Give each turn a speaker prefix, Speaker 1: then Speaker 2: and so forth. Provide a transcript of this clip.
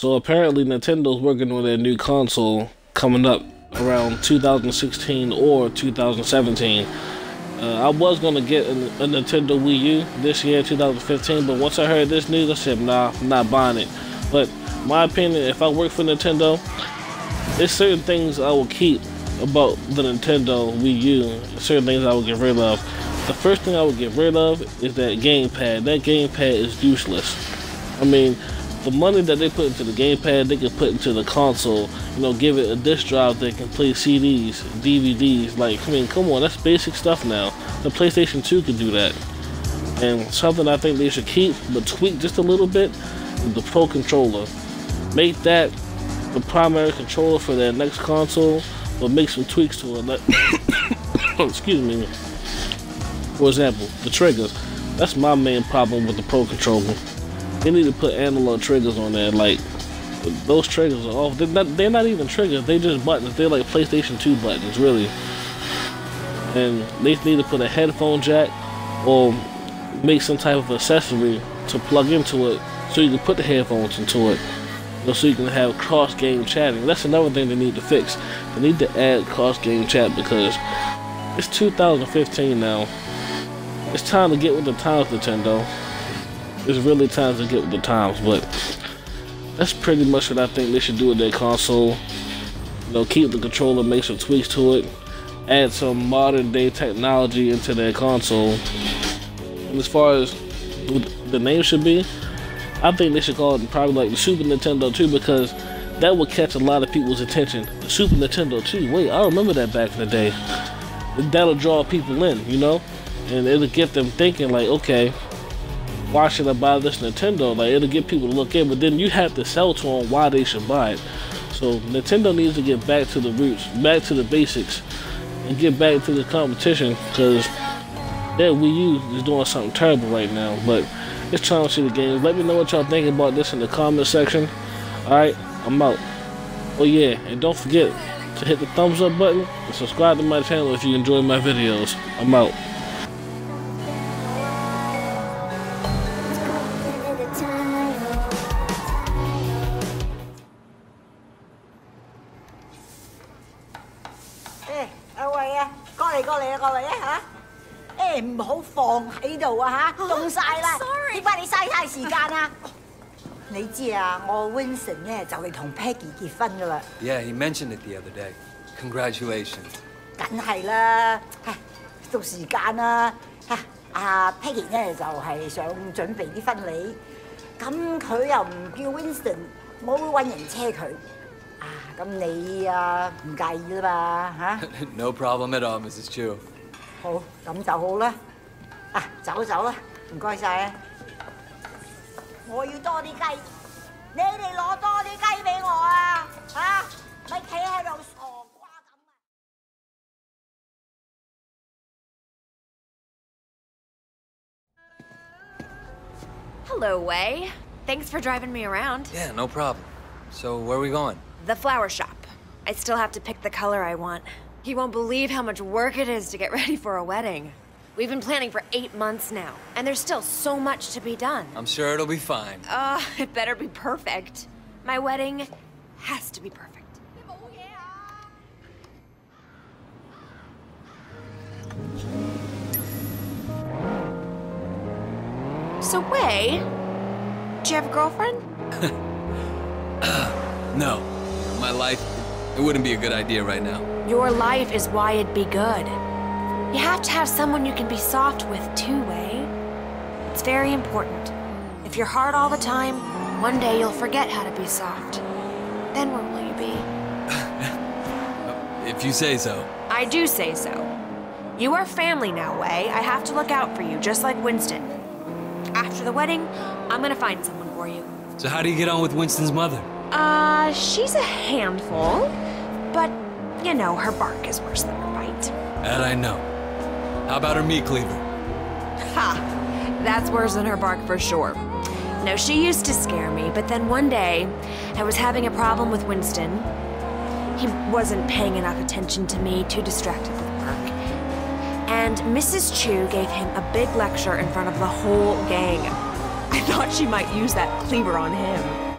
Speaker 1: So apparently Nintendo's working on their new console coming up around 2016 or 2017. Uh, I was gonna get a, a, Nintendo Wii U this year, 2015, but once I heard this news, I said, nah, I'm not buying it. But my opinion, if I work for Nintendo, there's certain things I will keep about the Nintendo Wii U, certain things I will get rid of. The first thing I would get rid of is that gamepad. That gamepad is useless. I mean, the money that they put into the gamepad, they can put into the console. You know, give it a disc drive that can play CDs, DVDs. Like, I mean, come on, that's basic stuff now. The PlayStation 2 could do that. And something I think they should keep, but tweak just a little bit, the Pro Controller. Make that the primary controller for their next console, but make some tweaks to it. Like, oh, excuse me. For example, the triggers. That's my main problem with the Pro Controller. They need to put analog triggers on there. Like those triggers are off. They're not, they're not even triggers. They just buttons. They're like PlayStation 2 buttons, really. And they need to put a headphone jack or make some type of accessory to plug into it so you can put the headphones into it. So you can have cross game chatting. That's another thing they need to fix. They need to add cross game chat because it's 2015 now. It's time to get with the times, Nintendo it's really time to get with the times, but that's pretty much what I think they should do with their console. You know, keep the controller, make some tweaks to it, add some modern day technology into their console. And as far as the name should be, I think they should call it probably like the Super Nintendo 2 because that would catch a lot of people's attention. The Super Nintendo 2, wait, I remember that back in the day. That'll draw people in, you know? And it'll get them thinking like, okay, should I buy this Nintendo? Like it'll get people to look in, but then you have to sell to them why they should buy it. So Nintendo needs to get back to the roots, back to the basics, and get back to the competition because that Wii U is doing something terrible right now. But it's trying to see the games. Let me know what y'all think about this in the comment section. Alright, I'm out. Oh yeah, and don't forget to hit the thumbs up button and subscribe to my channel if you enjoy my videos. I'm out.
Speaker 2: 過嚟啊，過嚟啊嚇！誒唔好放喺度啊嚇，凍晒啦！
Speaker 3: 你快
Speaker 2: 你嘥晒時間啊！你知啊，我 Winston 咧就嚟同 Peggy 結婚噶啦。
Speaker 4: Yeah, he mentioned it the other day. Congratulations.
Speaker 2: 梗係啦，嚇，到時間啦、吓，嚇、啊，阿 Peggy 咧就係、想準備啲婚禮，咁佢又唔叫 Winston，我會揾人車佢。啊，咁你啊唔介意啦嘛嚇
Speaker 4: ？No problem at all, Mrs. Chu。
Speaker 2: 好，咁就好啦。啊，走走啦，唔該晒啊！我要多啲雞，你哋攞多啲雞俾我啊！嚇，咪企喺度傻瓜咁啊
Speaker 3: ！Hello, Wei. Thanks for driving me around.
Speaker 4: Yeah, no problem. So, where are we going?
Speaker 3: The flower shop. I still have to pick the color I want. He won't believe how much work it is to get ready for a wedding. We've been planning for eight months now, and there's still so much to be done.
Speaker 4: I'm sure it'll be fine.
Speaker 3: Uh, it better be perfect. My wedding has to be perfect. So, Wei, do you have a girlfriend?
Speaker 4: no. My life, it wouldn't be a good idea right now.
Speaker 3: Your life is why it'd be good. You have to have someone you can be soft with too, Wei. It's very important. If you're hard all the time, one day you'll forget how to be soft. Then where will you be?
Speaker 4: if you say so.
Speaker 3: I do say so. You are family now, Wei. I have to look out for you, just like Winston. After the wedding, I'm gonna find someone for you.
Speaker 4: So how do you get on with Winston's mother?
Speaker 3: Uh, she's a handful. But, you know, her bark is worse than her bite.
Speaker 4: That I know. How about her meat cleaver?
Speaker 3: Ha! That's worse than her bark for sure. No, she used to scare me, but then one day, I was having a problem with Winston. He wasn't paying enough attention to me, too distracted with work. And Mrs. Chu gave him a big lecture in front of the whole gang. I thought she might use that cleaver on him.